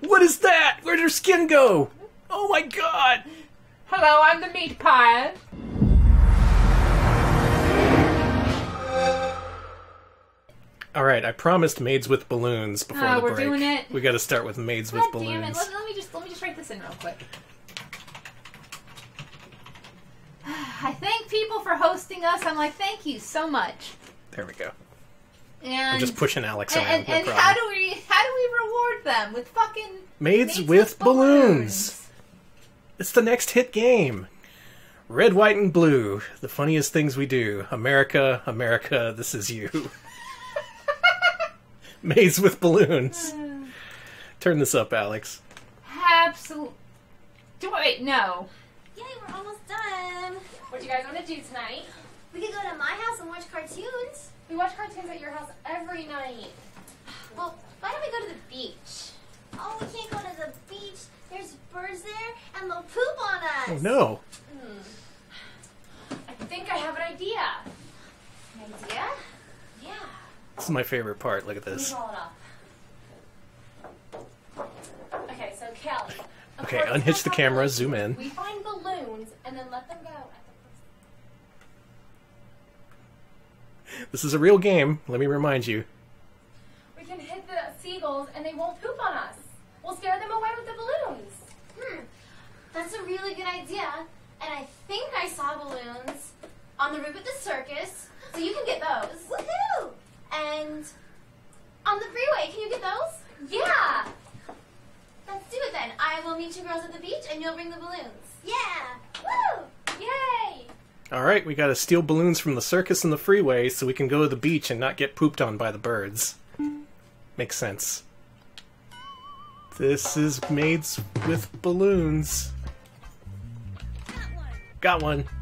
What is that? Where'd her skin go? Oh my god! Hello, I'm the meat pie. All right, I promised maids with balloons before Oh, the we're break. doing it? We got to start with maids God with damn it! balloons. Let, let me just let me just write this in real quick. I thank people for hosting us. I'm like, thank you so much. There we go. And I'm just pushing Alex and, around. and, no and how do we how do we reward them with fucking maids, maids with, balloons. It's the next hit game. Red, white, and blue. The funniest things we do. America, America, this is you. Maids with balloons. Turn this up, Alex. Absolutely. Do I wait, no. Yay, we're almost done. What do you guys want to do tonight? We could go to my house and watch cartoons. We watch cartoons at your house every night. Well, why don't we go to the beach? Oh, we can't go to the beach. There's birds there, and they'll poop on us. Oh no. Hmm. I think I have an idea. An idea? Yeah. This is my favorite part. Look at this. roll it up. Okay, so Kelly. Okay, course, unhitch that's the camera, zoom in. We find balloons and then let them go. At the This is a real game. Let me remind you. we can hit the seagulls and they won't poop on us. We'll scare them away with the balloons. Hmm, that's a really good idea. And I think I saw balloons on the roof at the circus, so you can get those. Woohoo! And on the freeway, can you get those? Yeah. Let's do it then. I will meet you girls at the beach, and you'll bring the balloons. Yeah! All right, we got to steal balloons from the circus and the freeway so we can go to the beach and not get pooped on by the birds. Makes sense. This is maids with balloons. Got one.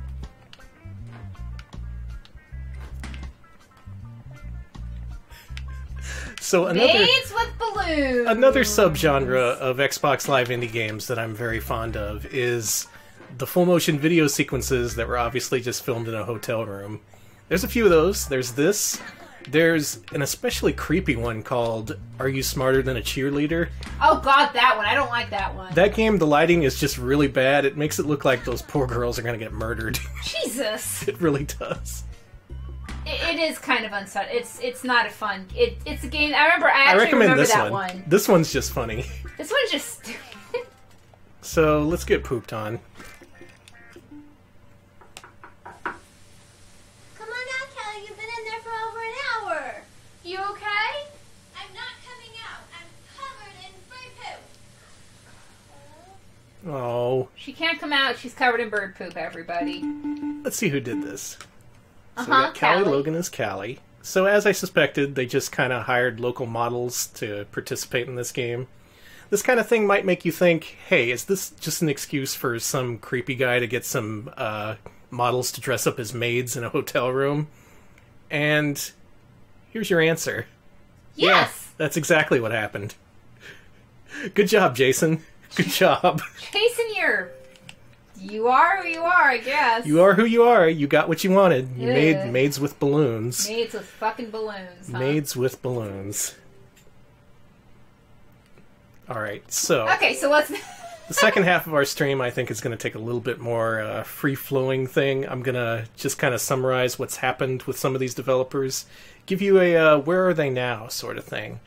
So another Maids with balloons. another subgenre of Xbox Live indie games that I'm very fond of is the full motion video sequences that were obviously just filmed in a hotel room. There's a few of those. There's this. There's an especially creepy one called Are You Smarter Than a Cheerleader? Oh God, that one. I don't like that one. That game, the lighting is just really bad. It makes it look like those poor girls are going to get murdered. Jesus. it really does. It, it is kind of unset. It's it's not a fun. It, it's a game. I remember. I I actually recommend remember this that one. one. This one's just funny. This one's just stupid. So let's get pooped on. You okay? I'm not coming out. I'm covered in bird poop. Oh, She can't come out. She's covered in bird poop. Everybody. let's see who did this. Uh So we huh. got Callie Logan as Callie. So as I suspected, they just kind of hired local models to participate in this game. This kind of thing might make you think, hey, is this just an excuse for some creepy guy to get some uh, models to dress up as maids in a hotel room? And here's your answer. Yes. That's exactly what happened. Good job, Jason. Good job. Jason, you're. You are who you are, I guess. You are who you are. You got what you wanted. You Yeah. made maids with balloons. Maids with fucking balloons. Huh? Maids with balloons. All right, so Okay, so let's. the second half of our stream, I think, is going to take a little bit more uh, free flowing thing. I'm going to just kind of summarize what's happened with some of these developers, give you a uh, where are they now sort of thing.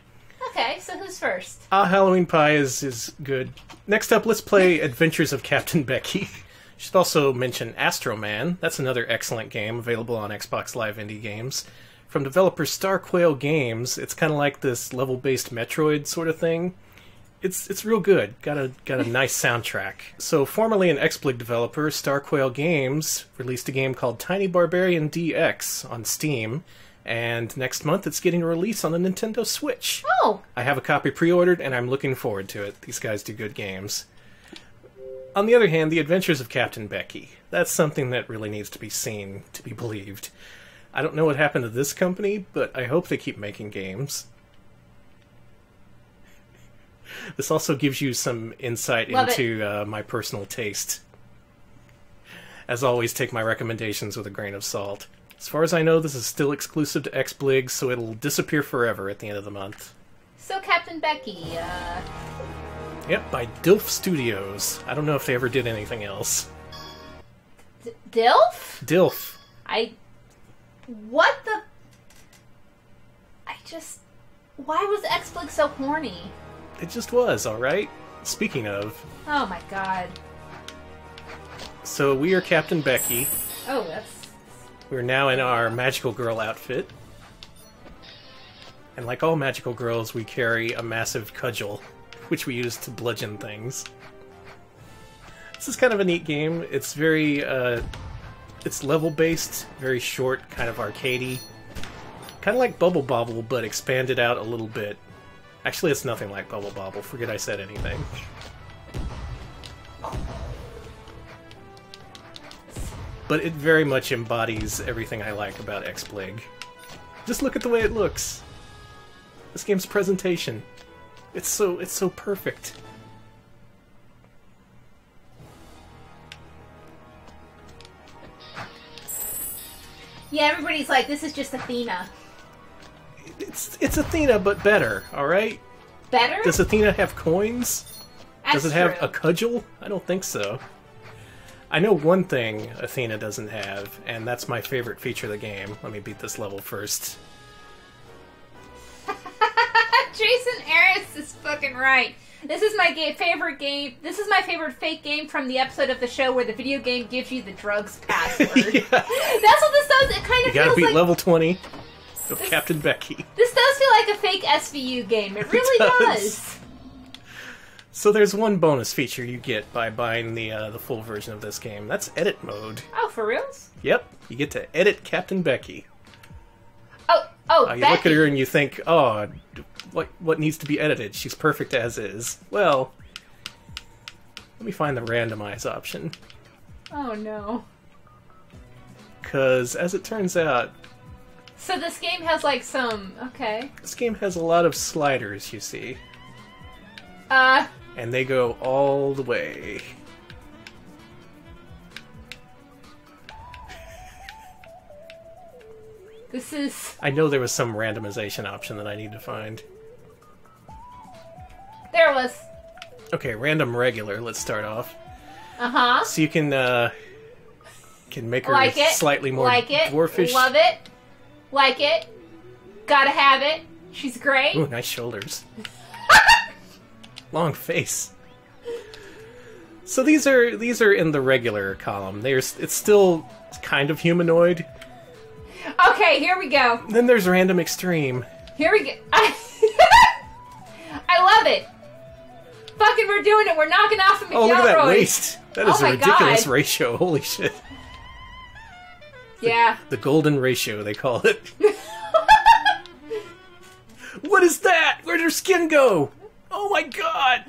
okay, so who's first? Ah, Halloween Pie is is good. Next up, let's play Adventures of Captain Becky. Should also mention Astro Man. That's another excellent game available on Xbox Live Indie Games. From developer Star Quail Games, it's kind of like this level-based Metroid sort of thing. It's it's real good. Got a got a nice soundtrack. So, formerly an XBlig developer, Star Quail Games released a game called Tiny Barbarian DX on Steam, and next month it's getting a release on the Nintendo Switch. Oh, I have a copy pre-ordered and I'm looking forward to it. These guys do good games. On the other hand, The Adventures of Captain Becky. That's something that really needs to be seen to be believed. I don't know what happened to this company, but I hope they keep making games. This also gives you some insight Love into uh, my personal taste. As always, take my recommendations with a grain of salt. As far as I know, this is still exclusive to XBlig, so it'll disappear forever at the end of the month. so Captain Becky. Uh, Yep, by Dilf Studios. I don't know if they ever did anything else. D- Dilf? Dilf. I. What the. I just. Why was XBlig so horny? It just was, alright? Speaking of, Oh my god. so we are Captain Becky. Oh, that's. We're now in our magical girl outfit. And like all magical girls, we carry a massive cudgel, which we use to bludgeon things. This is kind of a neat game. It's very, uh, it's level based, very short, kind of arcadey. Kind of like Bubble Bobble, but expanded out a little bit. Actually, it's nothing like Bubble Bobble. Forget I said anything. But it very much embodies everything I like about XBlig. Just look at the way it looks. This game's presentation. It's so it's so perfect. Yeah, everybody's like, this is just Athena. It's it's Athena but better, all right? Better? Does Athena have coins? Does it That's have true. a cudgel? I don't think so. I know one thing Athena doesn't have, and that's my favorite feature of the game. Let me beat this level first. Jason Aris is fucking right. This is my ga- favorite game. This is my favorite fake game from the episode of the show where the video game gives you the drugs password. yeah. That's what this does. It kind You of gotta feels beat like level 20 of Captain Becky. this does feel like a fake SVU game. It really does. does. So there's one bonus feature you get by buying the uh, the full version of this game. That's edit mode. Oh, for reals? Yep, you get to edit Captain Becky. Oh, oh, Uh, you Becky. look at her and you think, oh, what what needs to be edited? She's perfect as is. Well, let me find the randomize option. Oh no. Because as it turns out, So this game has like some okay. this game has a lot of sliders. You see, Uh, and they go all the way. this is I know there was some randomization option that I need to find. there was. Okay, random regular. Let's start off. Uh huh. So you can uh can make her Like it. slightly more like it. dwarfish. Love it. Like it. Gotta have it. She's great. Ooh, nice shoulders. Long face. So these are these are in the regular column. There's it's still kind of humanoid. Okay, here we go. Then there's random extreme. Here we go. I, love it. Fucking, we're doing it. We're knocking off the Oh, look at that McElroy. waist. That is Oh a ridiculous God. ratio. Holy shit. Yeah. The golden ratio, they call it. what is that? Where'd her skin go? Oh my god!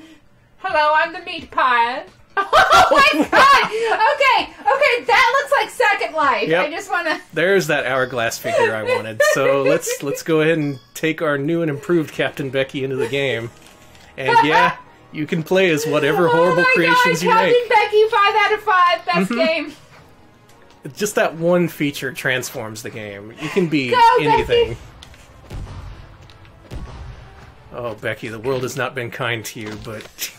Hello, I'm the meat pie. Oh my god! Okay, okay, that looks like Second Life. Yep. I just wanna. There's that hourglass figure I wanted. So let's let's go ahead and take our new and improved Captain Becky into the game. And yeah, you can play as whatever horrible oh creations god, you Captain make. Mm-hmm. Becky, five out of five, best game. Just that one feature transforms the game. You can be Go, anything. Becky. Oh, Becky, the world has not been kind to you, but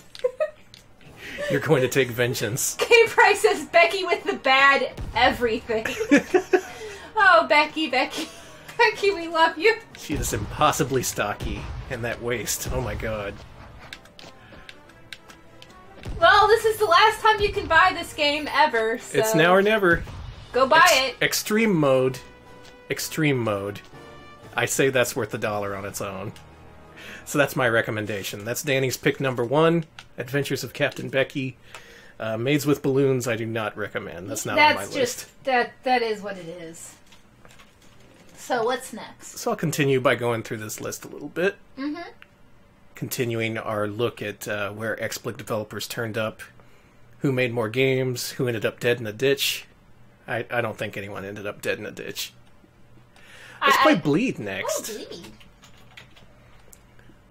you're going to take vengeance. Game Price says Becky with the bad everything. oh, Becky, Becky, Becky, we love you. She is impossibly stocky, and that waist. Oh my god. Well, this is the last time you can buy this game ever. So It's now or never. Go buy Ex- it. Extreme mode. Extreme mode. I say that's worth a dollar on its own. So that's my recommendation. That's Danny's pick number one Adventures of Captain Becky. Uh, Maids with Balloons, I do not recommend. That's not on my That's list. just that. That is what it is. So what's next? So I'll continue by going through this list a little bit. Mm-hmm. Continuing our look at uh, where XBlig developers turned up, who made more games, who ended up dead in a ditch. I, I don't think anyone ended up dead in a ditch. Let's I- play I- Bleed Oh, next. bleed.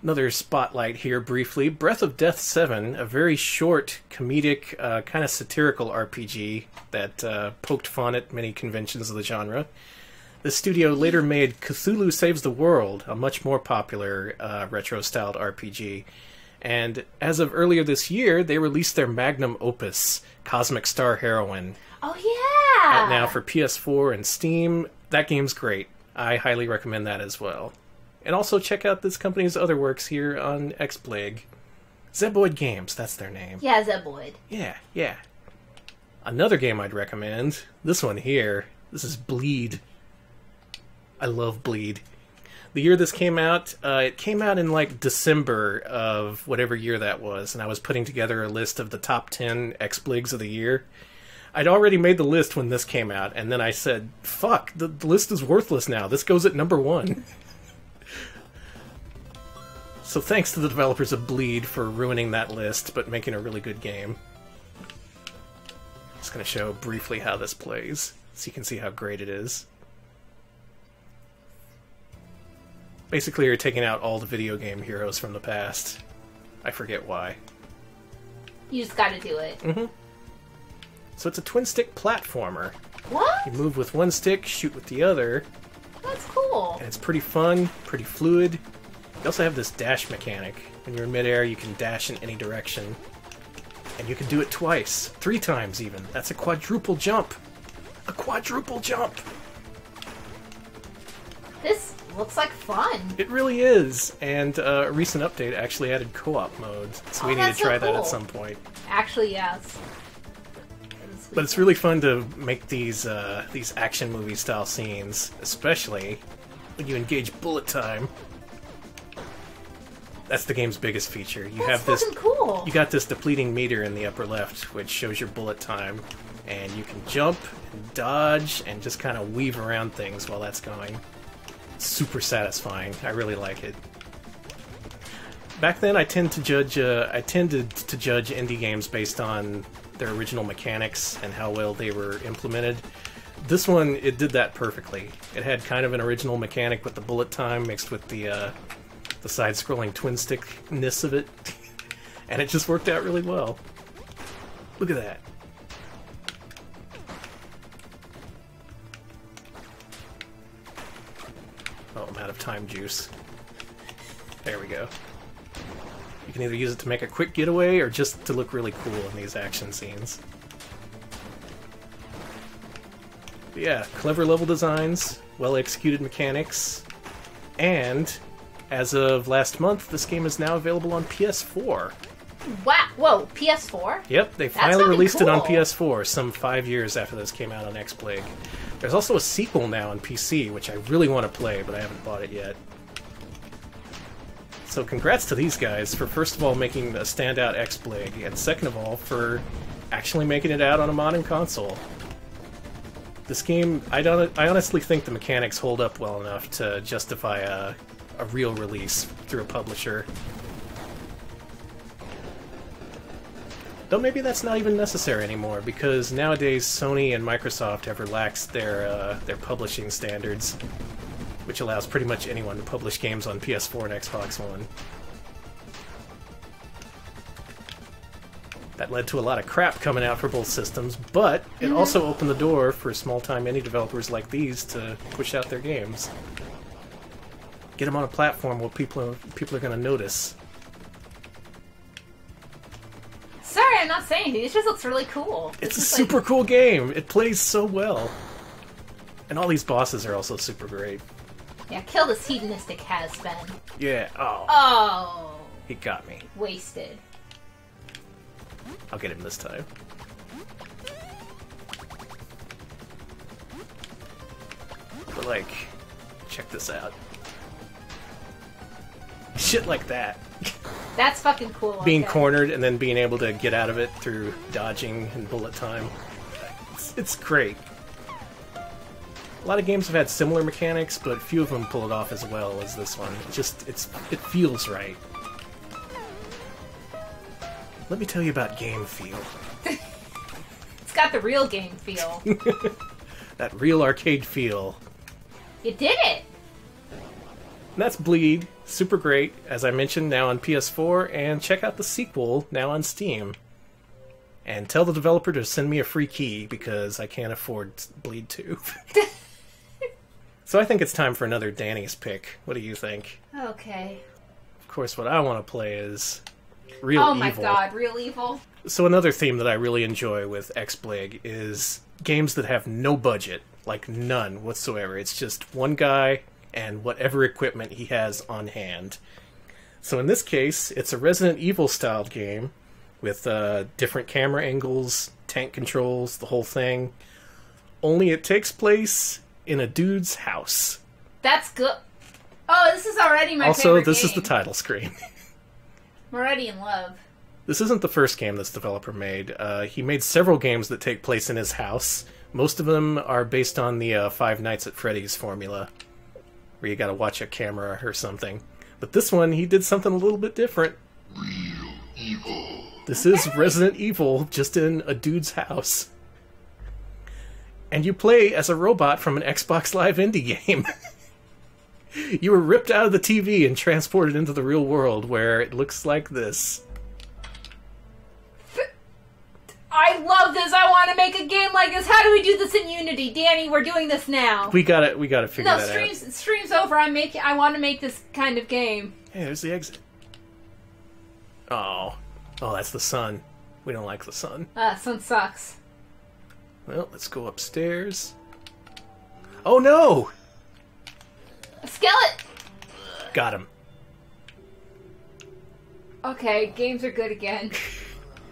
Another spotlight here briefly. Breath of Death 7, a very short, comedic, uh, kind of satirical RPG that uh, poked fun at many conventions of the genre. The studio later made Cthulhu Saves the World, a much more popular uh, retro styled RPG. And as of earlier this year, they released their magnum opus, Cosmic Star Heroine. Oh yeah. Out now for PS4 and Steam. That game's great. I highly recommend that as well. And also check out this company's other works here on Xblig. Zeboyd Games, that's their name. Yeah, Zeboyd. Yeah, yeah. Another game I'd recommend, this one here. This is Bleed. I love Bleed. The year this came out, uh, it came out in like December of whatever year that was, and I was putting together a list of the top 10 Xbligs of the year. I'd already made the list when this came out, and then I said, fuck, the, the list is worthless now. This goes at number one. so thanks to the developers of Bleed for ruining that list, but making a really good game. Just going to show briefly how this plays, so you can see how great it is. Basically, you're taking out all the video game heroes from the past. I forget why. You just gotta do it. Mm-hmm. So it's a twin stick platformer. What? You move with one stick, shoot with the other, That's cool. and it's pretty fun, pretty fluid. You also have this dash mechanic. When you're in midair, you can dash in any direction. And you can do it twice, three times even. That's a quadruple jump. A quadruple jump! This looks like fun. It really is. And uh, a recent update actually added co op mode, so we Oh, need to that's so try that at some point. Actually, yes. But it's really fun to make these uh, these action movie style scenes, especially when you engage bullet time. That's the game's biggest feature. You That's have this cool. you got this depleting meter in the upper left, which shows your bullet time, and you can jump and dodge and just kind of weave around things while that's going. Super satisfying. I really like it. Back then, I tend to judge. Uh, I tended to judge indie games based on their original mechanics and how well they were implemented. This one, it did that perfectly. It had kind of an original mechanic with the bullet time mixed with the uh, the side-scrolling twin stickness of it, and it just worked out really well. Look at that. Oh, I'm out of time juice. There we go. You can either use it to make a quick getaway or just to look really cool in these action scenes. But yeah, clever level designs, well executed mechanics, and as of last month, this game is now available on PS4. Wow. Whoa. PS4. Yep, they That's finally released it on. PS4 some five years after this came out on XBlig. There's also a sequel now on PC, which I really want to play, but I haven't bought it yet. So congrats to these guys for first of all making a standout XBlig, and second of all for actually making it out on a modern console. This game, I don't, I honestly think the mechanics hold up well enough to justify a, a real release through a publisher. Though maybe that's not even necessary anymore, because nowadays Sony and Microsoft have relaxed their uh, their publishing standards, which allows pretty much anyone to publish games on PS4 and Xbox One. That led to a lot of crap coming out for both systems, but it also opened the door for small-time indie developers like these to push out their games. Get him on a platform where people are, people are going to notice. Sorry, I'm not saying anything. This just looks really cool. It's a This is like- super cool game. It plays so well. And all these bosses are also super great. Yeah, kill this hedonistic has been. Yeah. Oh, Oh, he got me. wasted. I'll get him this time. But like, check this out. Shit like that. That's fucking cool. Being okay. cornered and then being able to get out of it through dodging and bullet time. It's, it's great. A lot of games have had similar mechanics, but few of them pull it off as well as this one. It just it's it feels right. Let me tell you about game feel. It's got the real game feel. That real arcade feel. you did it. And that's Bleed. Super great, as I mentioned, now on PS4, and check out the sequel now on Steam. And tell the developer to send me a free key because I can't afford Bleed 2. so I think it's time for another Danny's pick. What do you think? Okay. Of course, what I want to play is Real Evil. oh my god, real evil. So another theme that I really enjoy with XBlig is games that have no budget, like none whatsoever. It's just one guy and whatever equipment he has on hand. So in this case, it's a Resident Evil styled game with uh, different camera angles, tank controls, the whole thing. Only it takes place in a dude's house. That's good. Oh, this is already my favorite. also, this is the title screen. I'm already in love. This isn't the first game this developer made. Uh, he made several games that take place in his house. Most of them are based on the uh, Five Nights at Freddy's formula, where you gotta watch a camera or something. But this one, he did something a little bit different. This is Resident Evil, just in a dude's house. And you play as a robot from an Xbox Live indie game. you were ripped out of the TV and transported into the real world, where it looks like this. I love this. I want to make a game like this. How do we do this in Unity, Danny? We're doing this now. We got to We got to figure no that streams. Streams over. I'm making. I want to make this kind of game. Hey, there's the exit. Oh, oh, that's the sun. We don't like the sun. Uh, sun sucks. Well, let's go upstairs. Oh no! A skeleton. Got him. Okay, games are good again.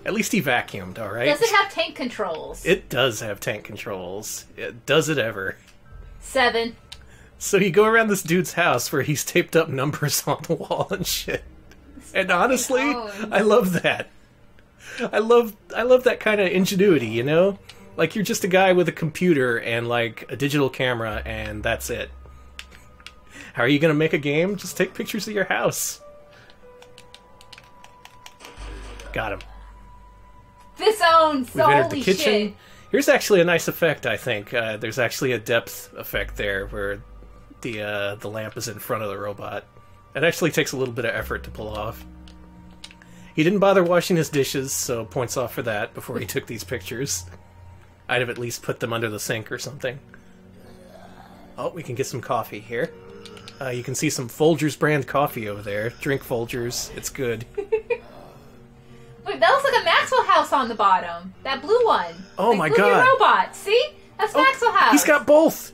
At least he vacuumed. All right. Does it have tank controls? It does have tank controls. It, does it ever? Seven. So you go around this dude's house where he's taped up numbers on the wall and shit. And honestly. I love that. I love I love that kind of ingenuity, you know? Like you're just a guy with a computer and like a digital camera and that's it. How are you going to make a game? Just take pictures of your house. Got him. This owns. We've entered the kitchen. shit. Here's actually a nice effect, I think. Uh, there's actually a depth effect there where the uh, the lamp is in front of the robot. It actually takes a little bit of effort to pull off. He didn't bother washing his dishes, so points off for that before he took these pictures. I'd have at least put them under the sink or something. Oh, we can get some coffee here. Uh, you can see some Folgers brand coffee over there. Drink Folgers, it's good. Wait, that looks like a Maxwell house on the bottom. That blue one. Oh Like my Blue God. Robot. See? That's Oh, Maxwell house. He's got both.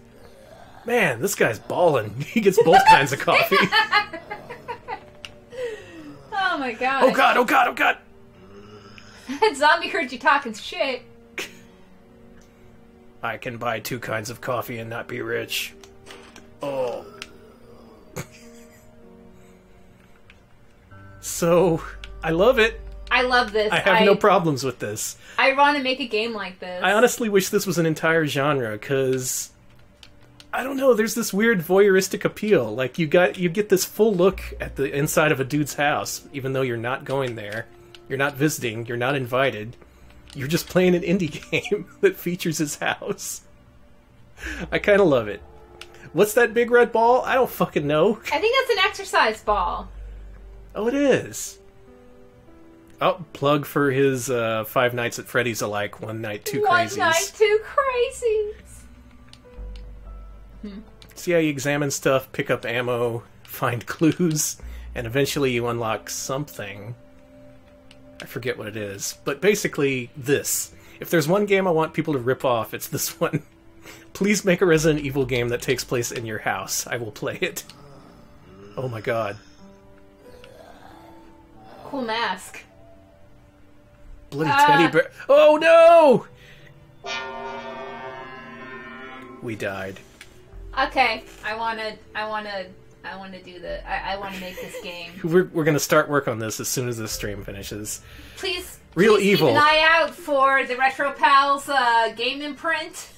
Man, this guy's balling. He gets both kinds of coffee. Oh my god. Oh god! Oh god! Oh god! That zombie heard you talking shit. I can buy two kinds of coffee and not be rich. Oh. so, I love it. I love this. I have no problems with this. I want to make a game like this. I honestly wish this was an entire genre because I don't know. There's this weird voyeuristic appeal. Like you got you get this full look at the inside of a dude's house, even though you're not going there, you're not visiting, you're not invited. You're just playing an indie game that features his house. I kind of love it. What's that big red ball? I don't fucking know. I think that's an exercise ball. Oh, it is. Oh, plug for his uh, Five Nights at Freddy's alike, One Night Two One Crazies. night, two crazies. See how you examine stuff, pick up ammo, find clues, and eventually you unlock something. I forget what it is. But basically, this. If there's one game I want people to rip off, it's this one. Please make a Resident Evil game that takes place in your house. I will play it. Oh my god. Cool mask. Bloody Ah. teddy bear. Oh no! We died. Okay, I wanna, I wanna, I wanna do the, I, I wanna make this game. We're, we're gonna start work on this as soon as this stream finishes. Please, Real please evil. Keep an eye out for the Retro Pals uh, game imprint.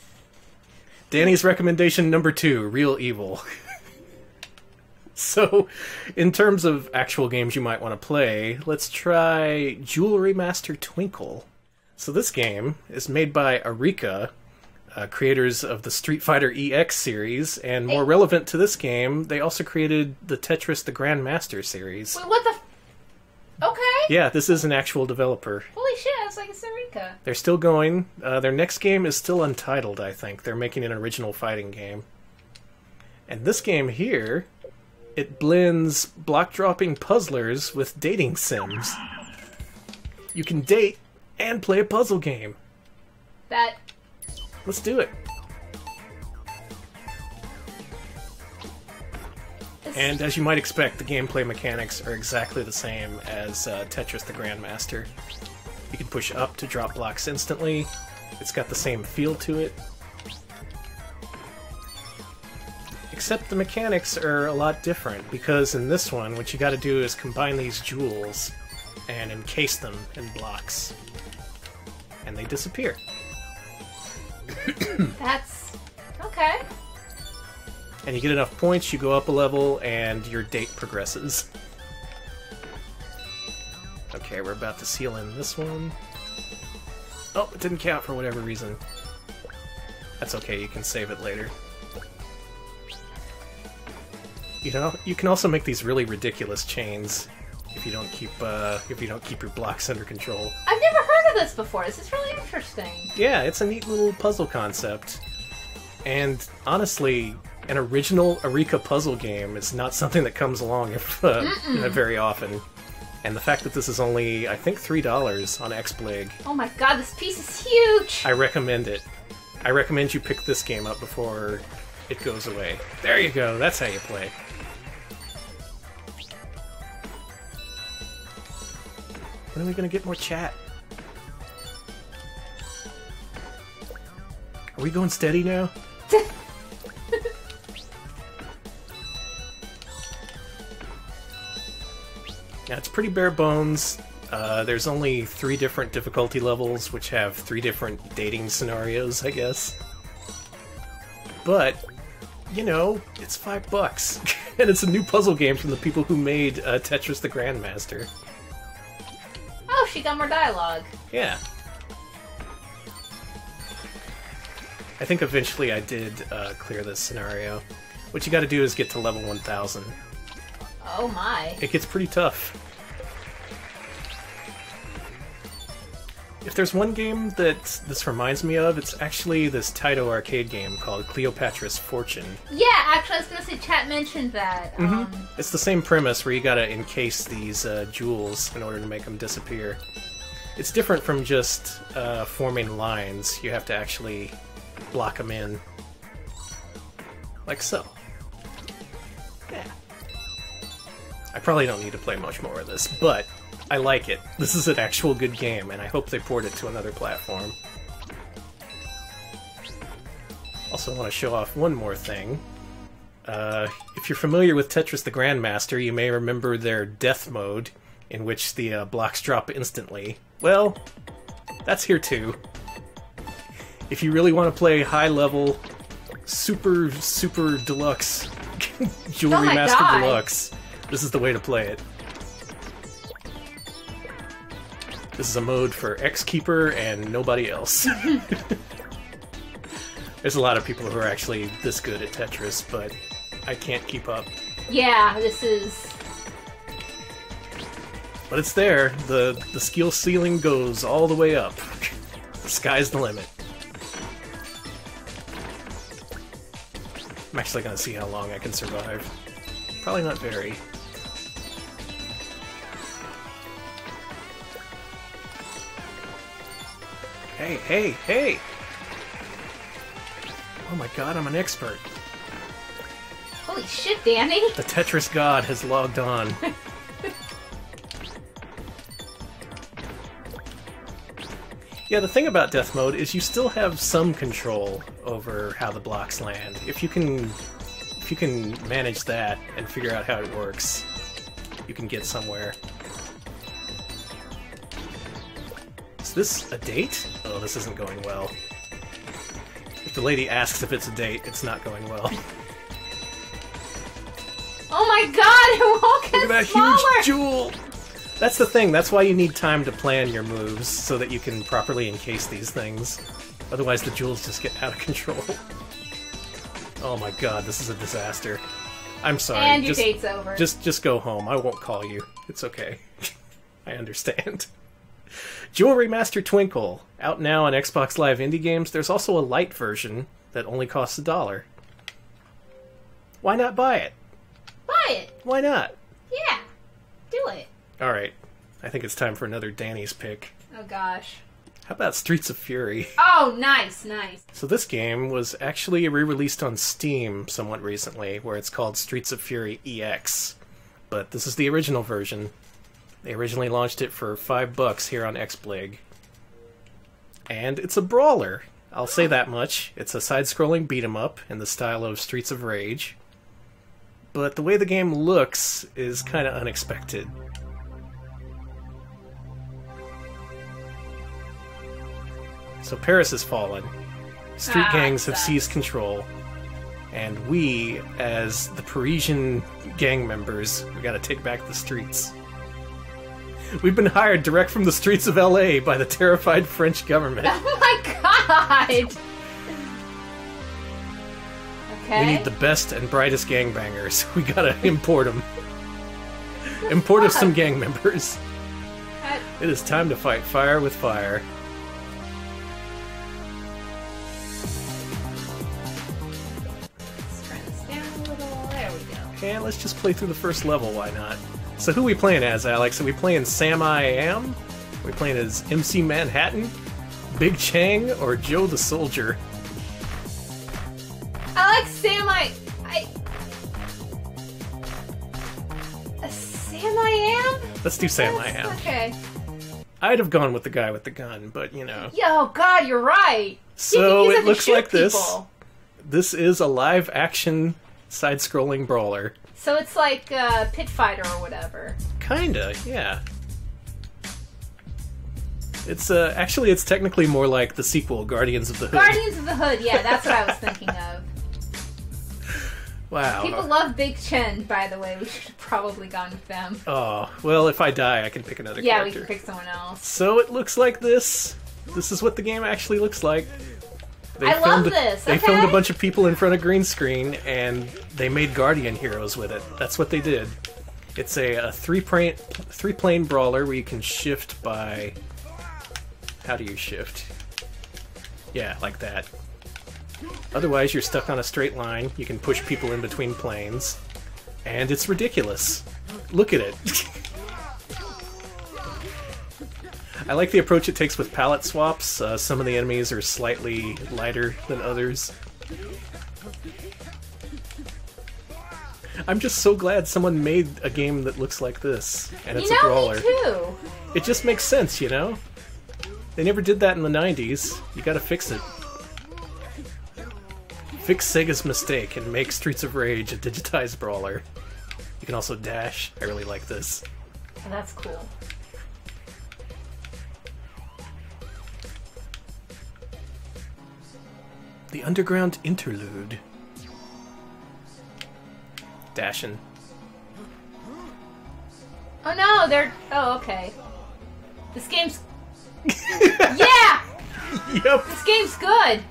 Danny's recommendation number two Real Evil. so, in terms of actual games you might want to play, let's try Jewelry Master Twinkle. So, this game is made by Arika, uh, creators of the Street Fighter EX series, and more relevant to this game, they also created the Tetris the Grandmaster series. Wait, what the? F- okay. Yeah, this is an actual developer. Holy shit! I was like, it's Sarika. They're still going. Uh, their next game is still untitled, I think. They're making an original fighting game. And this game here, it blends block dropping puzzlers with dating sims. you can date and play a puzzle game. That Let's do it. And as you might expect, the gameplay mechanics are exactly the same as uh, Tetris the Grandmaster. You can push up to drop blocks instantly. It's got the same feel to it. Except the mechanics are a lot different, because in this one, what you gotta do is combine these jewels and encase them in blocks. And they disappear. that's okay. And you get enough points, you go up a level, and your date progresses. Okay, we're about to seal in this one. Oh, it didn't count for whatever reason. That's okay, you can save it later. You know, you can also make these really ridiculous chains if you don't keep uh, if you don't keep your blocks under control. I've never heard of this before. This is really interesting. Yeah, it's a neat little puzzle concept. And honestly, an original Arika puzzle game is not something that comes along if, uh, very often. And the fact that this is only, I think, $3 on XBlig, Oh my god, this piece is huge. I recommend it. I recommend you pick this game up before it goes away. There you go, that's how you play. When are we gonna get more chat? Are we going steady now? Yeah, it's pretty bare bones. Uh, there's only three different difficulty levels, which have three different dating scenarios, I guess. But, you know, it's five bucks. and it's a new puzzle game from the people who made uh, Tetris the Grandmaster. She got more dialogue. Yeah. I think eventually I did uh, clear this scenario. What you gotta do is get to level 1000. Oh my. It gets pretty tough. If there's one game that this reminds me of, it's actually this Taito arcade game called Cleopatra's Fortune. Yeah, actually, I was gonna say chat mentioned that. Um, It's the same premise where you gotta encase these uh, jewels in order to make them disappear. It's different from just uh, forming lines. You have to actually block them in. Like so. Yeah. I probably don't need to play much more of this, but I like it. This is an actual good game, and I hope they port it to another platform. Also, want to show off one more thing. Uh, if you're familiar with Tetris the Grandmaster, you may remember their death mode, in which the uh, blocks drop instantly. Well, that's here too. If you really want to play high level, super, super deluxe Jewelry Oh Master God. Deluxe, this is the way to play it. This is a mode for X Keeper and nobody else. There's a lot of people who are actually this good at Tetris, but I can't keep up. yeah, this is. But it's there. The the skill ceiling goes all the way up. the sky's the limit. I'm actually gonna see how long I can survive. Probably not very. Hey, hey, hey! Oh my god, I'm an expert. Holy shit, Danny! The Tetris god has logged on. yeah, the thing about death mode is you still have some control over how the blocks land. If you can if you can manage that and figure out how it works, you can get somewhere. This a date? Oh, this isn't going well. If the lady asks if it's a date, it's not going well. Oh my god, it won't get Look at that smaller! huge jewel! That's the thing, that's why you need time to plan your moves, so that you can properly encase these things. Otherwise, the jewels just get out of control. oh my god, this is a disaster. I'm sorry. and your just, date's over. Just, just go home. I won't call you. It's okay. I understand. Jewelry Master Twinkle, out now on Xbox Live Indie Games. There's also a light version that only costs a dollar. Why not buy it? Buy it! Why not? Yeah! Do it. All right. I think it's time for another Danny's pick. Oh gosh. How about Streets of Fury? Oh, nice, nice. So this game was actually re-released on Steam somewhat recently, where it's called Streets of Fury EX. But this is the original version. They originally launched it for five bucks here on XBlig. And it's a brawler. I'll say that much. It's a side-scrolling beat 'em up in the style of Streets of Rage. But the way the game looks is kind of unexpected. So Paris has fallen. Street Ah, gangs have seized control. And we, as the Parisian gang members, we gotta take back the streets. We've been hired direct from the streets of LA by the terrified French government. Oh my god! Okay. We need the best and brightest gangbangers. We gotta import them. Import us some gang members. That- It is time to fight fire with fire. Let's turn this down a little. There we go. And let's just play through the first level, why not? So who we playing as, Alex? Are we playing Sam I Am? Are we playing as MC Manhattan? Big Chang or Joe the Soldier? I like Sam I. I. Uh, Sam I am? Let's do Sam I Am. Okay. I'd have gone with the guy with the gun, but you know. Yo, God, you're right. So it looks like this. This is a live action side scrolling brawler. So it's like uh, Pit Fighter or whatever. Kinda, yeah. It's uh actually it's technically more like the sequel, Guardians of the Hood. Guardians of the Hood, yeah, that's what I was thinking of. Wow. People love Big Chen, by the way. We should have probably gone with them. Oh, well, if I die, I can pick another Yeah, we character. can pick someone else. So it looks like this. This is what the game actually looks like. They I love filmed, this, They filmed a bunch of people in front of green screen, and they made Guardian heroes with it. That's what they did. It's a, a three plane three plane brawler where you can shift by. How do you shift? Yeah, like that. Otherwise, you're stuck on a straight line. You can push people in between planes, and it's ridiculous. Look at it. I like the approach it takes with palette swaps. Uh, some of the enemies are slightly lighter than others. I'm just so glad someone made a game that looks like this, and it's you a brawler. me too. It just makes sense, you know? They never did that in the 90s. You gotta fix it. Fix Sega's mistake and make Streets of Rage a digitized brawler. You can also dash. I really like this. That's cool. The Underground Interlude. Dashing. Oh no, they're. Oh, okay. This game's. yeah! Yep. This game's good!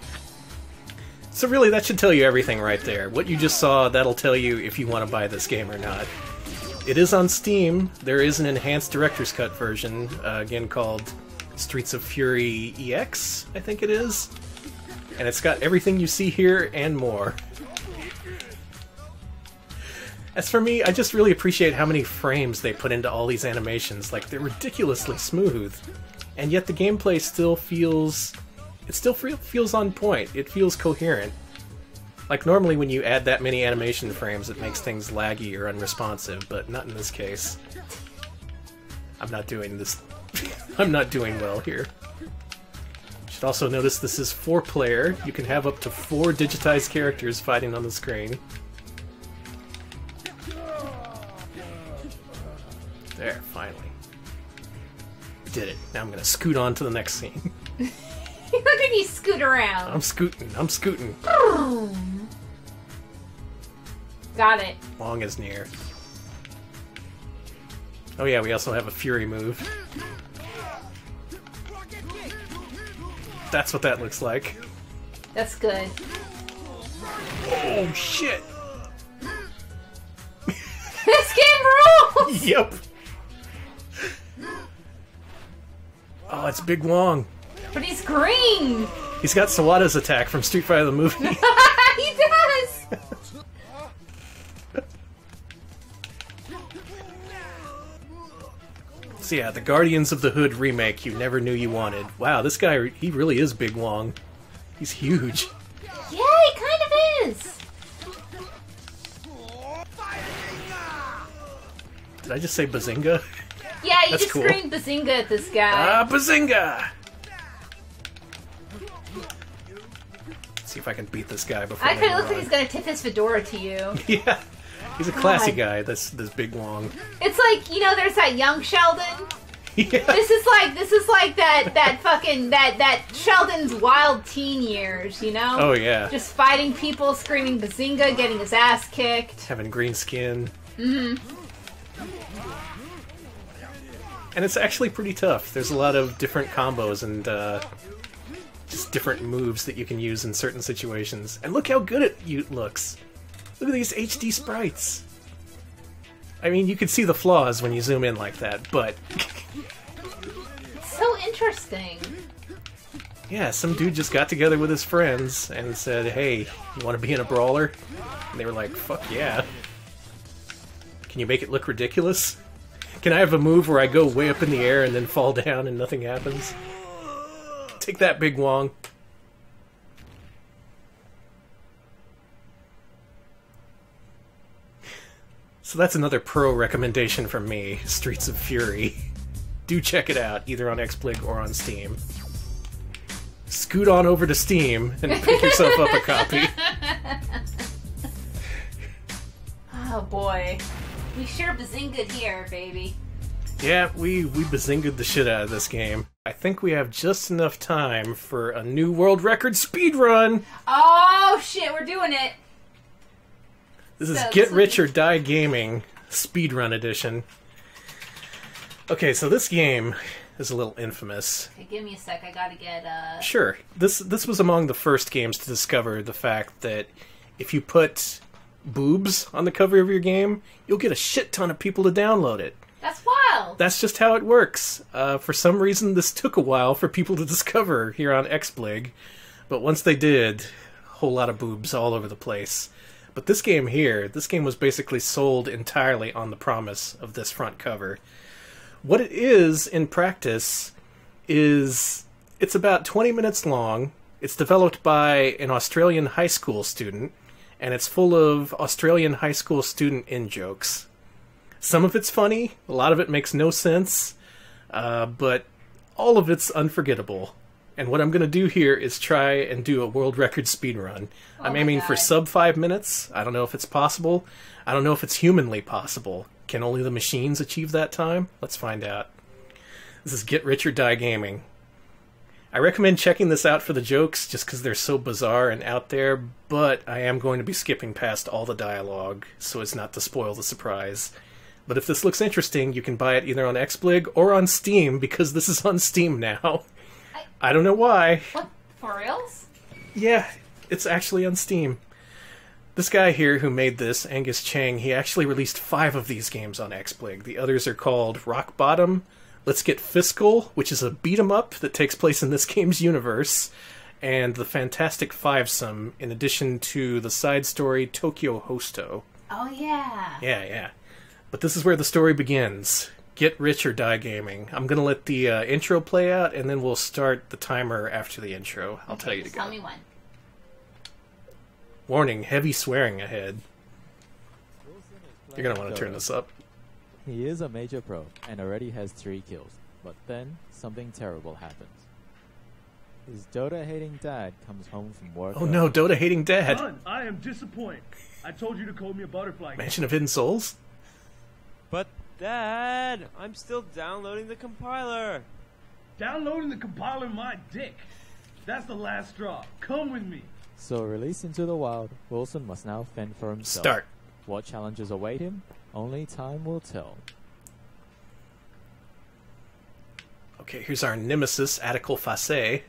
So really, that should tell you everything right there. What you just saw, that'll tell you if you want to buy this game or not. It is on Steam. There is an enhanced director's cut version, uh, again called Streets of Fury EX, I think it is. And it's got everything you see here and more. As for me, I just really appreciate how many frames they put into all these animations. Like, they're ridiculously smooth. And yet the gameplay still feels it still feels on point. It feels coherent. Like normally when you add that many animation frames, it makes things laggy or unresponsive, but not in this case. I'm not doing this. I'm not doing well here. Also notice this is four player. You can have up to four digitized characters fighting on the screen. There, finally. Did it. Now I'm gonna scoot on to the next scene. Look at you scoot around. I'm scooting. I'm scooting. Got it. Long is near. Oh yeah, we also have a fury move. That's what that looks like. That's good. Oh shit! this game rules! Yep. Oh, it's Big Wong. But he's green! He's got Sawada's attack from Street Fighter the movie. he does! So yeah, the Guardians of the Hood remake you never knew you wanted. Wow, this guy, he really is Big Wong. He's huge. Yeah, he kind of is. Did I just say Bazinga? Yeah, you That's just cool. screamed Bazinga at this guy. Ah, Bazinga! See if I can beat this guy before I kind of looks like he's gonna tip his fedora to you. Yeah, he's a classy God. guy. This this Big Wong. It's like you know, there's that young Sheldon. Yeah. This is like this is like that that fucking that that Sheldon's wild teen years. You know. Oh yeah, Just fighting people, screaming Bazinga, getting his ass kicked. having green skin. Mm-hmm. And it's actually pretty tough. There's a lot of different combos and uh, just different moves that you can use in certain situations. And look how good it looks. Look at these HD sprites. I mean, you can see the flaws when you zoom in like that, but So interesting. yeah, some dude just got together with his friends and said, "Hey, you want to be in a brawler?" And they were like, "Fuck yeah!" Can you make it look ridiculous? Can I have a move where I go way up in the air and then fall down and nothing happens? Take that, Big Wong. So that's another pro recommendation from me Streets of Fury. Do check it out, either on XBlig or on Steam. Scoot on over to Steam and pick yourself up a copy. Oh boy. We sure Bazinga here, baby. Yeah, we we bazinged the shit out of this game. I think we have just enough time for a new world record speed run. Oh shit, we're doing it. This is Get Rich or Die Gaming Speedrun Edition. Okay, so this game is a little infamous. Okay, give me a sec. I gotta get uh. Sure, this this was among the first games to discover the fact that if you put boobs on the cover of your game, you'll get a shit ton of people to download it. That's wild. That's just how it works. Uh, for some reason, this took a while for people to discover here on XBlig, but once they did, a whole lot of boobs all over the place. But this game here, this game was basically sold entirely on the promise of this front cover. What it is in practice is it's about 20 minutes long. It's developed by an Australian high school student, and it's full of Australian high school student in jokes. Some of it's funny, a lot of it makes no sense, uh, but all of it's unforgettable. And what I'm going to do here is try and do a world record speed run. Oh I'm my aiming for sub five minutes. I don't know if it's possible. I don't know if it's humanly possible. Can only the machines achieve that time? Let's find out. This is Get Rich or Die Gaming. I recommend checking this out for the jokes just because they're so bizarre and out there, but I am going to be skipping past all the dialogue so as not to spoil the surprise. But if this looks interesting, you can buy it either on XBlig or on Steam because this is on Steam now. I don't know why. What for reals? Yeah, it's actually on Steam. This guy here who made this, Angus Chang, he actually released five of these games on XBlig. The others are called Rock Bottom, Let's Get Fiscal, which is a beat 'em up that takes place in this game's universe, and the Fantastic Fivesome, in addition to the side story Tokyo Hosto. Oh yeah. Yeah, yeah. But this is where the story begins. Get rich or die gaming. I'm gonna let the uh, intro play out, and then we'll start the timer after the intro. I'll tell you to go. tell me when. Warning: heavy swearing ahead. You're gonna want to turn this up. He is a major pro and already has three kills, but then something terrible happens. His Dota hating dad comes home from work. Oh no, Dota hating dad. Son, I am disappointed. I told you to call me a butterfly. Mansion of Hidden Souls. But Dad, I'm still downloading the compiler. Downloading the compiler my dick. That's the last straw. Come with me. So released into the wild, Wilson must now fend for himself. Start. What challenges await him? Only time will tell. Okay, here's our nemesis, Attical Face,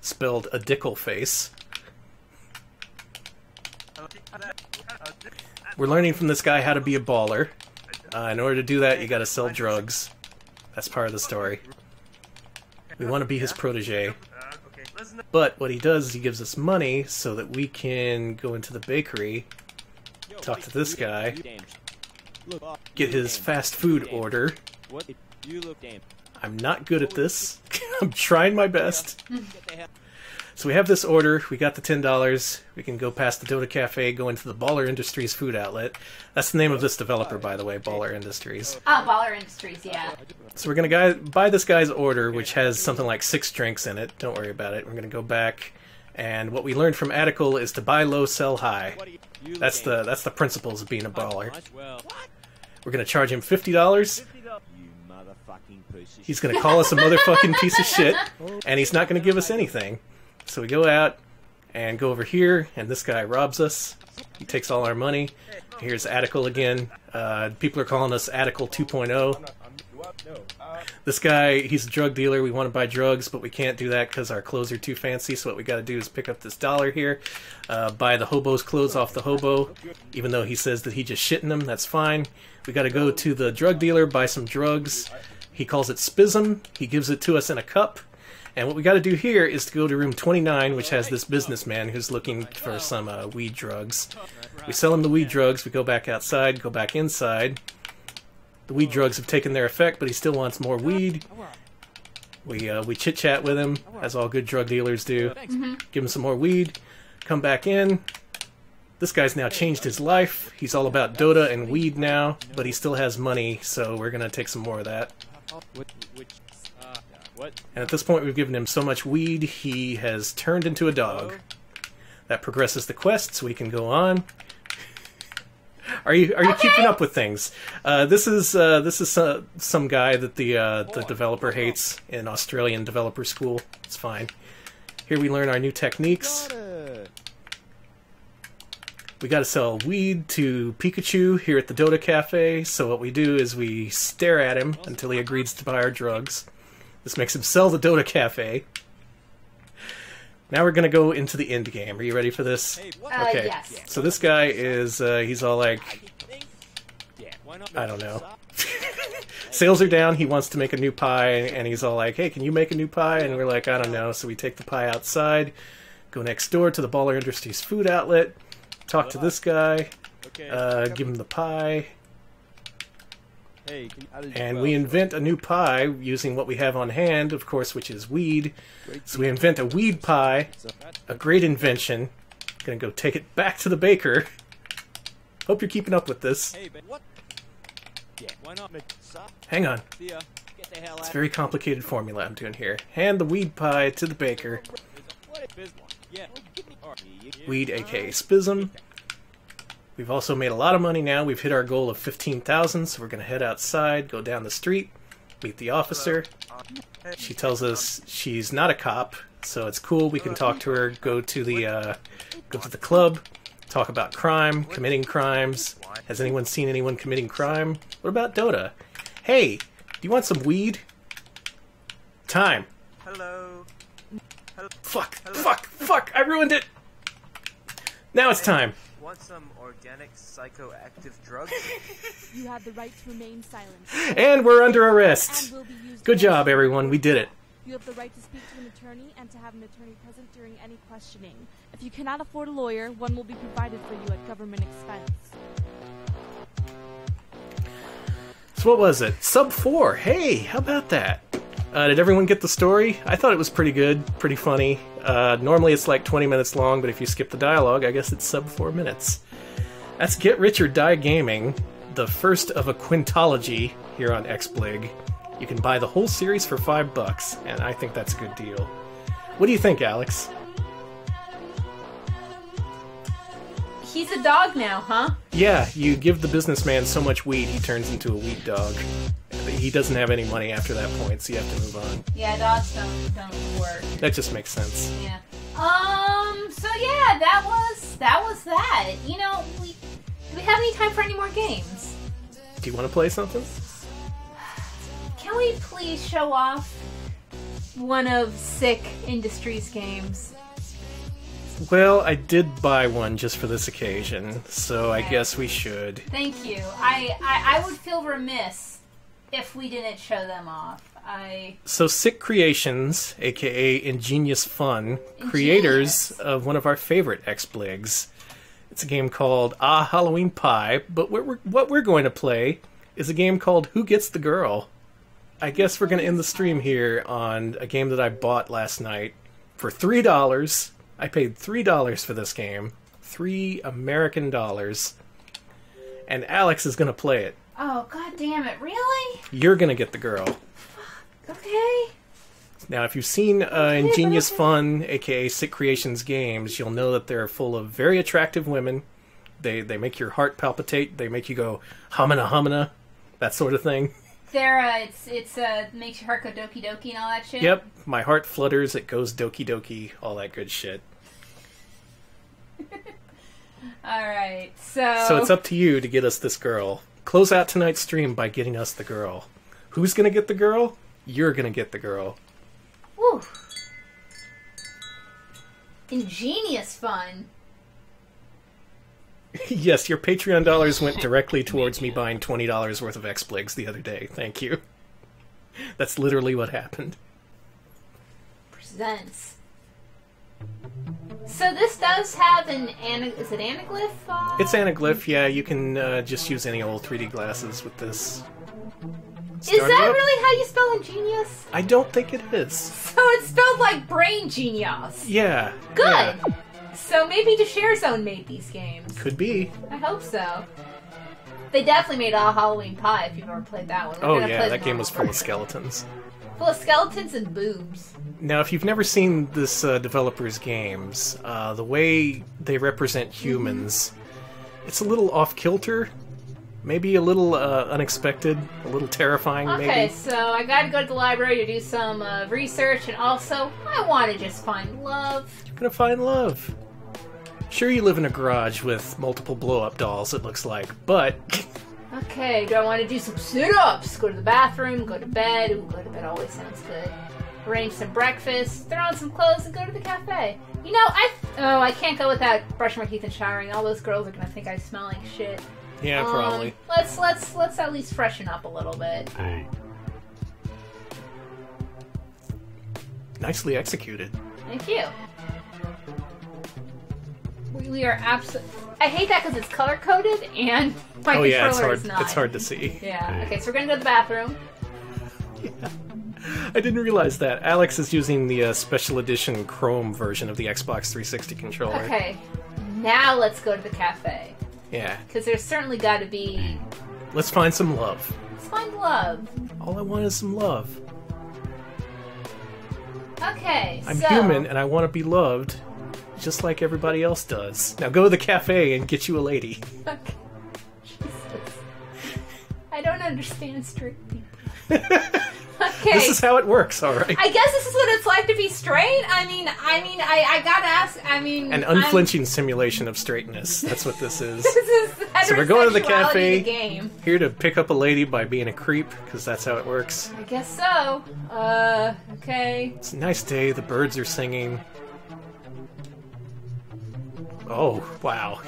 spelled Adical Face. We're learning from this guy how to be a baller. Uh, in order to do that, you gotta sell drugs. That's part of the story. We want to be his protege. But what he does is he gives us money so that we can go into the bakery, talk to this guy, get his fast food order, You look damn. I'm not good at this. I'm trying my best. Get the hell. So we have this order. We got the ten dollars. We can go past the Dota Cafe, go into the Baller Industries food outlet. That's the name of this developer, by the way, Baller Industries. Ah, Baller Industries, yeah. So we're gonna guy, buy this guy's order, which has something like six drinks in it. Don't worry about it. We're gonna go back, and what we learned from Attical is to buy low, sell high. What do you? You look That's the that's the principles of being a baller. We're gonna charge him fifty dollars. you motherfucking piece of He's gonna call us a motherfucking piece of shit, and he's not gonna give us anything. So we go out and go over here, and this guy robs us. He takes all our money. Here's Attical again. Uh, people are calling us Attical 2.0. This guy, he's a drug dealer. We want to buy drugs, but we can't do that because our clothes are too fancy. So what we got to do is pick up this dollar here, uh, buy the hobo's clothes off the hobo. Even though he says that he just shitting them, that's fine. We got to go to the drug dealer, buy some drugs. He calls it spism. He gives it to us in a cup. And what we got to do here is to go to room 29, which has this businessman who's looking for some uh, weed drugs. We sell him the weed drugs. We go back outside, go back inside. The weed drugs have taken their effect, but he still wants more weed. We uh, we chit chat with him, as all good drug dealers do. Give him some more weed. Come back in. This guy's now changed his life. He's all about Dota and weed now, but he still has money, so we're gonna take some more of that. Which, which, what? And at this point, we've given him so much weed, he has turned into a dog. That progresses the quest, so we can go on. Are you are you keeping up with things? Uh, this is uh, this is uh, some guy that the uh, the developer hates in Australian developer school. It's fine. Here we learn our new techniques. Dota! We got to sell weed to Pikachu here at the Dota Cafe. So what we do is we stare at him until he agrees to buy our drugs. This makes him sell the Dota Cafe. Now we're gonna go into the end game. Are you ready for this? Uh, Okay. yes. So this guy is uh, he's all like, Yeah, why not? I don't know. Sales are down. He wants to make a new pie, and he's all like, "Hey, can you make a new pie?" And we're like, "I don't know." So we take the pie outside, go next door to the Baller Industries food outlet, talk to this guy, Okay. uh, give him the pie, Hey, can- how did and well? we invent a new pie using what we have on hand, of course, which is weed. So we invent a weed pie, a great invention. Gonna go take it back to the baker. Hope you're keeping up with this. Hey. Yeah, why not? Sup? Hang on. See ya. Get the hell out. It's a very complicated formula I'm doing here. Hand the weed pie to the baker. What is this one? Yeah. Give me. Alright, you- you- Weed, aka Spism. We've also made a lot of money now. We've hit our goal of 15,000, so we're going to head outside, go down the street, meet the officer. She tells us she's not a cop, so it's cool. We can talk to her, go to the uh, go to the club, talk about crime, committing crimes. Has anyone seen anyone committing crime? What about Dota? Hey, do you want some weed? Time. Hello. Fuck, fuck, fuck, I ruined it! Now it's time. Want some organic psychoactive drugs? You have the right to remain silent. And we're under And arrest. will be used Good job, everyone. We did it. You have the right to speak to an attorney and to have an attorney present during any questioning. If you cannot afford a lawyer, one will be provided for you at government expense. So what was it? Sub 4. Hey, how about that? Uh, did everyone get the story? I thought it was pretty good, pretty funny. Uh, normally it's like 20 minutes long, but if you skip the dialogue, I guess it's sub 4 minutes. That's Get Rich or Die Gaming, the first of a quintology here on XBlig. You can buy the whole series for 5 bucks, and I think that's a good deal. What do you think, Alex? He's a dog now, huh? Yeah, you give the businessman so much weed, he turns into a weed dog. He doesn't have any money after that point, so you have to move on. Yeah, dogs don't don't work. That just makes sense. Yeah. Um. So yeah, that was that was that. You know, we do we have any time for any more games? Do you want to play something? Can we please show off one of Sic Industries games? Well, I did buy one just for this occasion, so I guess we should. Thank you. I, I I would feel remiss if we didn't show them off. I So, Sic Creations, aka Ingenious Fun, creators of one of our favorite X-Bligs. It's a game called Ah Halloween Pie, but what we're, what we're going to play is a game called Who Gets the Girl? I guess we're gonna end the stream here on a game that I bought last night for three dollars. I paid three dollars for this game, three American dollars, and Alex is gonna play it. Oh god damn it! Really? You're gonna get the girl. Okay. Now, if you've seen uh, Ingenious Fun, aka Sic Creations games, you'll know that they're full of very attractive women. They they make your heart palpitate. They make you go humana humana, that sort of thing. There, uh, it's it's uh makes your heart go doki doki and all that shit. Yep, my heart flutters. It goes doki doki, all that good shit. All right. So. So it's up to you to get us this girl. Close out tonight's stream by getting us the girl. Who's gonna get the girl? You're gonna get the girl. Woo. Ingenious fun. yes, your Patreon dollars went directly towards me buying twenty dollars worth of X Bligs the other day. Thank you. That's literally what happened. presents. So this does have an ana- is it anaglyph? Uh, It's anaglyph, yeah. You can uh, just use any old 3D glasses with this. Is that really how you spell ingenious? I don't think it is. So it's spelled like brain genius. Yeah. Good. yeah, So maybe Share Zone made these games. could be. I hope so. They definitely made a Halloween Pie if you've ever played that one. We're Oh yeah, that game was full of skeletons. Of skeletons and boobs. Now, if you've never seen this uh, developer's games, uh, the way they represent humans, it's a little off kilter, maybe a little uh, unexpected, a little terrifying, Okay, maybe. so I gotta go to the library to do some uh, research, and also I want to just find love. You're gonna find love. Sure, you live in a garage with multiple blow-up dolls. It looks like, but Okay, do I want to do some sit-ups? Go to the bathroom, go to bed. Ooh, go to bed always sounds good. Arrange some breakfast, throw on some clothes, and go to the cafe. You know, I oh I can't go without brushing my teeth and showering. All those girls are gonna think I smell like shit. yeah, Um, probably. Let's let's let's at least freshen up a little bit. Hey. Nicely executed. Thank you. We, we are absolutely. I hate that because it's color coded and my oh yeah, it's hard. is not. It's hard to see. Yeah. Okay, so we're gonna go to the bathroom. Yeah. I didn't realize that. Alex is using the uh, special edition Chrome version of the Xbox 360 controller. Okay. Now let's go to the cafe Yeah. because there's certainly got to be. Let's find some love. Let's find love. All I want is some love. Okay. I'm so, human and I want to be loved, just like everybody else does. Now go to the cafe and get you a lady. Okay. Jesus. I don't understand straight people. Okay. This is how it works, all right. I guess this is what it's like to be straight. I mean, I mean, I, I gotta ask. I mean, An I'm- unflinching simulation of straightness. That's what this is. This is So we're going to the cafe. game. Here to pick up a lady by being a creep, because that's how it works. I guess so. Uh, okay. It's a nice day. The birds are singing. Oh, wow.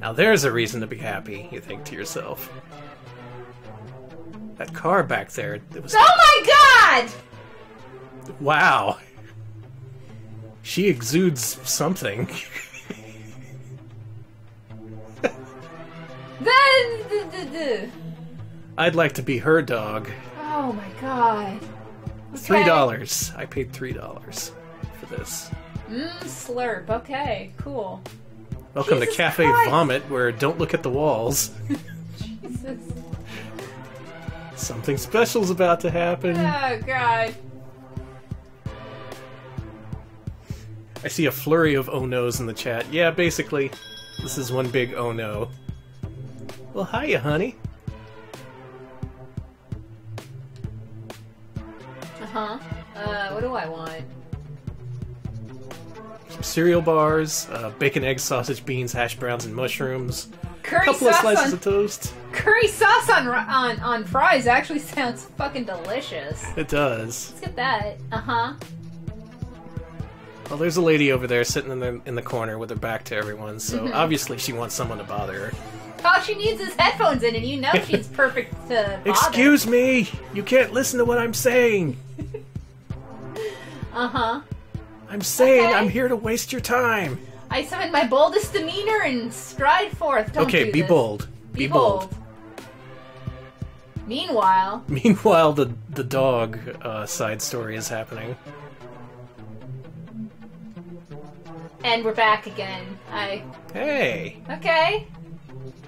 Now there's a reason to be happy, you think to yourself. That car back there, it was. Oh my god! Wow. She exudes something. Then, I'd like to be her dog. oh my god. Three dollars. I paid three dollars for this. Mmm, slurp. Okay, cool. Welcome Jesus to Cafe Christ. Vomit, where don't look at the walls. Jesus. Something special's about to happen. Oh god. I see a flurry of oh no's in the chat. Yeah, basically, this is one big oh no. Well, hiya, honey. Uh huh. Uh, what do I want? Cereal bars, uh, bacon, egg, sausage, beans, hash browns, and mushrooms. Curry A couple of slices on of toast. curry sauce on on on fries actually sounds fucking delicious. It does. Let's get that. Uh huh. Well, there's a lady over there sitting in the in the corner with her back to everyone, so Mhm. obviously she wants someone to bother her. All she needs is headphones in, and you know she's perfect to bother. Excuse me, you can't listen to what I'm saying. Uh huh. I'm saying Okay. I'm here to waste your time. I summon my boldest demeanor and stride forth. Don't okay, do be this. bold. Be, bold. Meanwhile, Meanwhile, the the dog uh, side story is happening. and we're back again. I Hey, okay.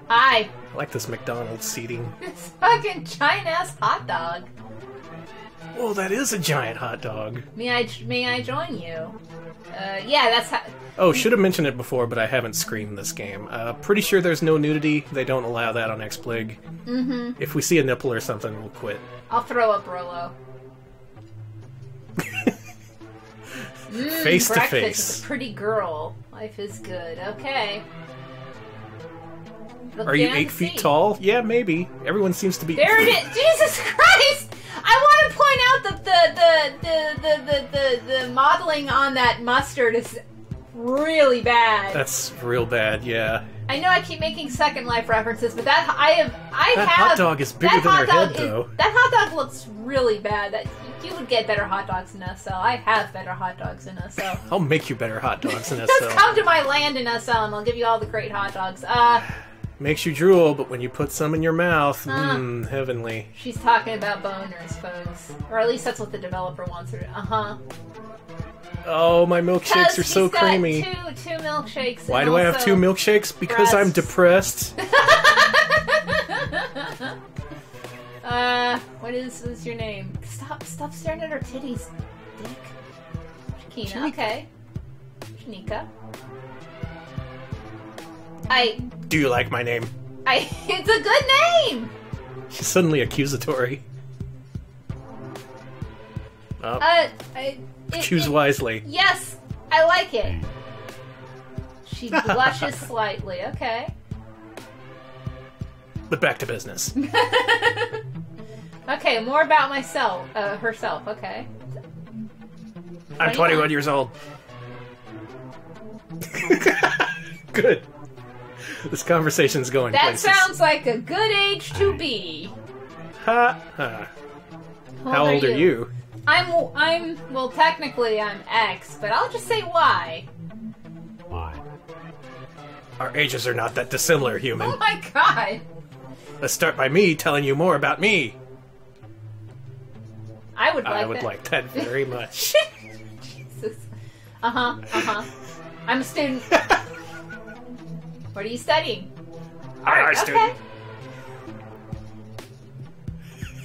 Hi, I like this McDonald's seating. this fucking giant ass hot dog. Whoa, that is a giant hot dog. May I may I join you? Uh, yeah, that's how. Oh, should have mentioned it before, but I haven't screened this game. Uh, pretty sure there's no nudity. They don't allow that on XBlig. Mm-hmm. If we see a nipple or something, we'll quit. I'll throw up Rolo. Mm, Face to face. pretty girl. Life is good. Okay. Look Are you eight to feet tall? Yeah, maybe. Everyone seems to be. There it is. Jesus Christ! I want to point out that the the, the, the, the, the, the modeling on that mustard is really bad. That's real bad. Yeah. I know I keep making Second Life references, but that I have I That have hot dog is bigger that than hot her head, dog is- though. That hot dog looks really bad. That you would get better hot dogs in SL. I have better hot dogs in SL. I'll make you better hot dogs in Just SL. come to my land in SL, and I'll give you all the great hot dogs. Uh, Makes you drool, but when you put some in your mouth, Uh. mmm, heavenly. she's talking about boners, folks, or at least that's what the developer wants her. to Uh huh. Oh, my milkshakes are so got creamy. Two two milkshakes. Why do I have two milkshakes? Because I'm depressed. Uh, what is, what is your name? Stop, stop staring at her titties, dick. Shakina, Shanika. okay. Shanika. I, Do you like my name? I, it's a good name! She's suddenly accusatory. Oh, Uh, I, it, choose it- wisely. Yes, I like it. She blushes slightly, okay. But back to business. Okay, more about myself, uh, herself, okay. I'm 21. 21 years old. Good. This conversation's going That places. sounds like a good age to be. Ha ha. How old are you? I'm I'm well technically I'm X, but I'll just say Y. Why? Our ages are not that dissimilar, human. Oh my god. Let's start by me telling you more about me. I would like I would that. like that very much. Jesus. Uh-huh. Uh-huh. I'm a student. what are you studying? Art, okay.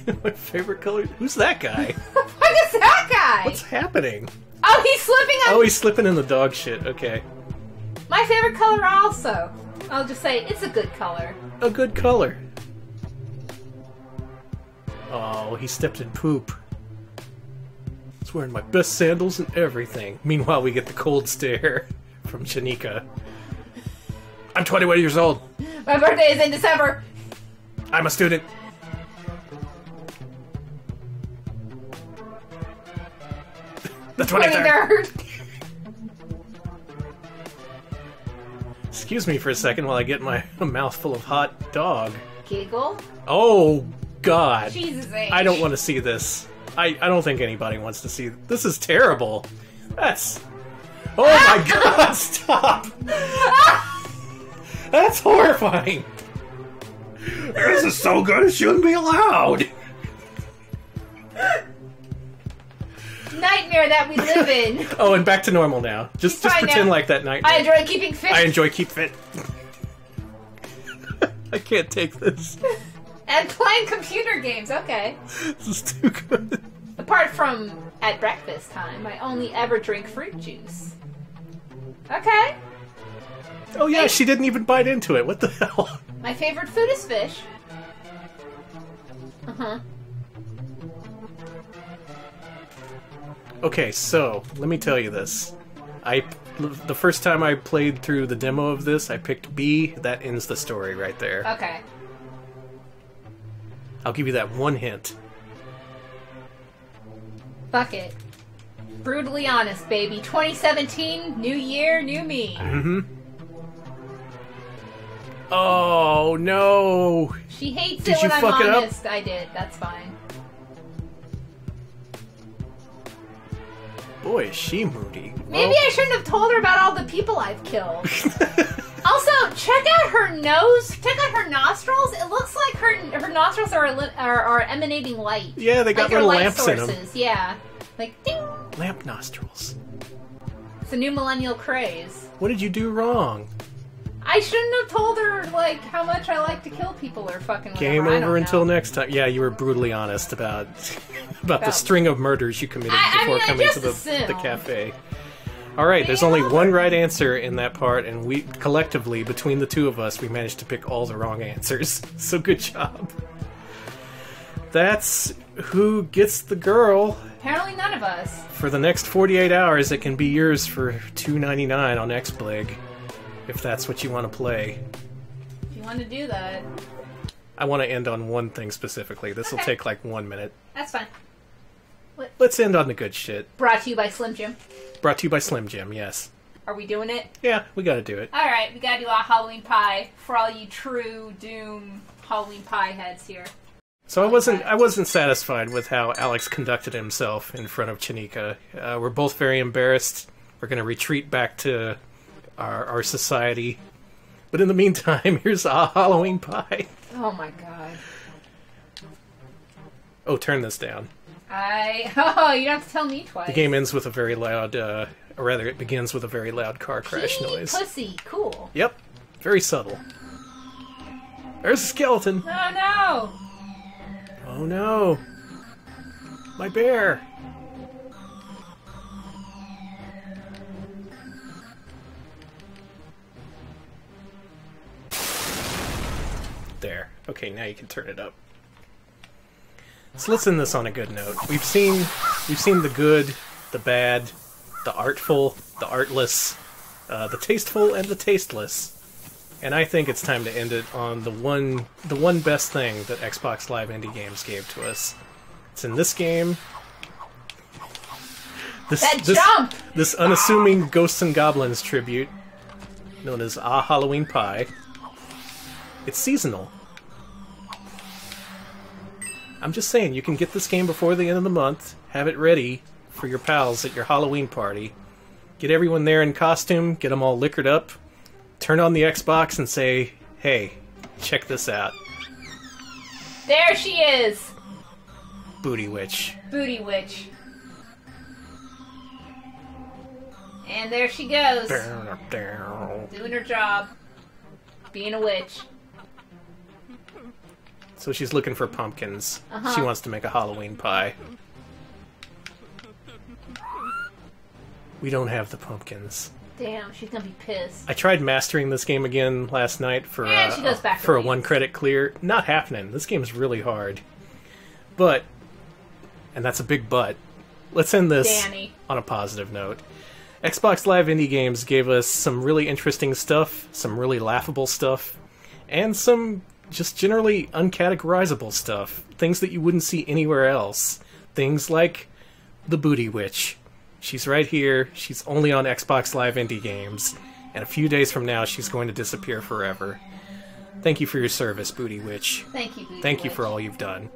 My favorite color. Who's that guy? What the fuck is that guy? What's happening? Oh, he's slipping on Oh, he's slipping in the dog shit. Okay. my favorite color also. I'll just say it's a good color. A good color. Oh, he stepped in poop. He's wearing my best sandals and everything. Meanwhile, we get the cold stare from Shanika. I'm 21 years old. My birthday is in December. I'm a student. The 23rd. 23rd. Excuse me for a second while I get my mouthful of hot dog. Giggle. Oh, God. Jesus H. I don't want to see this. I, I don't think anybody wants to see this. is terrible. That's. Oh my ah! god, stop! That's horrifying! This is so good it shouldn't be allowed! Nightmare that we live in. Oh, and back to normal now. Just just fine pretend now. like that night. I enjoy keeping fit. I enjoy keep fit. I can't take this. and playing computer games. Okay. This is too good. Apart from at breakfast time, I only ever drink fruit juice. Okay. Oh yeah, she didn't even bite into it. What the hell? My favorite food is fish. Uh huh. Okay, so let me tell you this. I the first time I played through the demo of this, I picked B. That ends the story right there. Okay. I'll give you that one hint. Fuck it. Brutally honest, baby. 2017, new year, new me. Mm-hmm. Oh no! She hates Did it when I'm fuck it up? honest. I did. That's fine. Boy, is she moody. Maybe I shouldn't have told her about all the people I've killed. Also, check out her nose. Check out her nostrils. It looks like her her nostrils are are, are emanating light. Yeah, they got like little lamps in them. Yeah, like ding. Lamp nostrils. It's a new millennial craze. What did you do wrong? I shouldn't have told her like how much I like to kill people or fucking whatever. Game I over know. until next time. Yeah, you were brutally honest about about the string of murders you committed I- I before mean, coming to the, the cafe. All right, there's only one right answer in that part, and we collectively, between the two of us, we managed to pick all the wrong answers. So good job. That's who gets the girl. Apparently, none of us. For the next 48 hours, it can be yours for 2.99 on XBlig, if that's what you want to play. If you want to do that, I want to end on one thing specifically. This will Okay. take like one minute. that's fine. Let's end on the good shit. Brought to you by Slim Jim. Brought to you by Slim Jim, yes. Are we doing it? Yeah, we gotta do it. All right, we gotta do our Halloween pie for all you true Doom Halloween pie heads here. So I wasn't I wasn't satisfied with how Alex conducted himself in front of Shanika. Uh, we're both very embarrassed. We're gonna retreat back to our, our society. But in the meantime, here's a Halloween pie. Oh my god. Oh, turn this down. I oh, you don't have to tell me twice. The game ends with a very loud, uh, or rather, it begins with a very loud car crash noise. Pussy, cool. Yep, very subtle. There's a skeleton. Oh no. Oh no! My bear! There. Okay, now you can turn it up. So let's end this on a good note. We've seen we've seen the good, the bad, the artful, the artless, uh, the tasteful, and the tasteless. And I think it's time to end it on the one the one best thing that Xbox Live Indie Games gave to us. It's in this game. This, That this, jump! This unassuming Ghosts and Goblins tribute, known as Ah Halloween Pie. It's seasonal. I'm just saying, you can get this game before the end of the month, have it ready for your pals at your Halloween party. Get everyone there in costume, get them all liquored up, turn on the Xbox and say, hey, check this out. There she is, Booty Witch. Booty Witch. And there she goes, doing her job, being a witch. So she's looking for pumpkins. Uh-huh. She wants to make a Halloween pie. We don't have the pumpkins. Damn, she's gonna be pissed. I tried mastering this game again last night for And uh, she goes back for a one credit clear. Not happening. This game's really hard. But, and that's a big but. Let's end this Danny. on a positive note. Xbox Live Indie Games gave us some really interesting stuff, some really laughable stuff, and some just generally uncategorizable stuff. Things that you wouldn't see anywhere else. Things like the Booty Witch. She's right here. She's only on Xbox Live Indie Games. And a few days from now, she's going to disappear forever. Thank you for your service, Booty Witch. Thank you, Booty Thank you for all you've done.